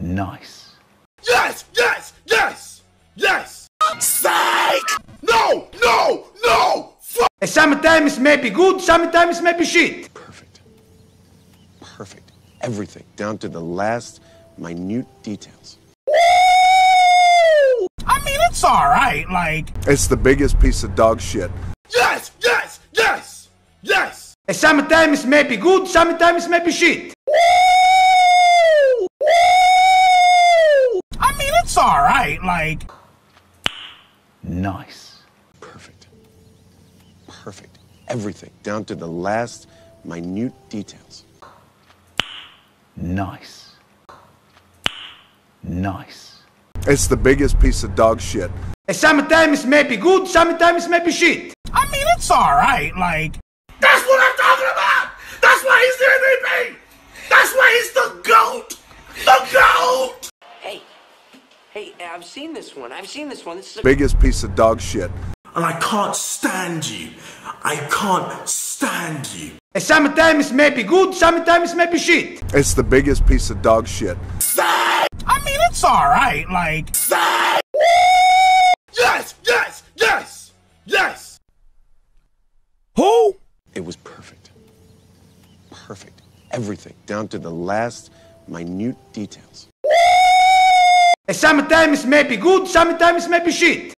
Nice. Yes, yes, yes, yes. Psych! No, no, no! Fuck! Sometimes may be good, sometimes may be shit. Perfect. Perfect. Everything, down to the last minute details. I mean, it's alright, like. It's the biggest piece of dog shit. Yes, yes, yes, yes! Sometimes may be good, sometimes may be shit. Alright, like. Nice. Perfect. Perfect. Everything, down to the last minute details. Nice. Nice. It's the biggest piece of dog shit. Sometimes it may be good, sometimes it may be shit. I mean, it's alright, like. That's what I'm talking about! That's why he's the hey, I've seen this one. I've seen this one. This is a Biggest piece of dog shit. And I can't stand you. I can't stand you. Sometimes it may be good, sometimes it may be shit. It's the biggest piece of dog shit. I mean, it's alright, like. Yes, yes, yes, yes! Who? It was perfect. Perfect. Everything, down to the last minute details. Sometimes may be good, sometimes may be shit.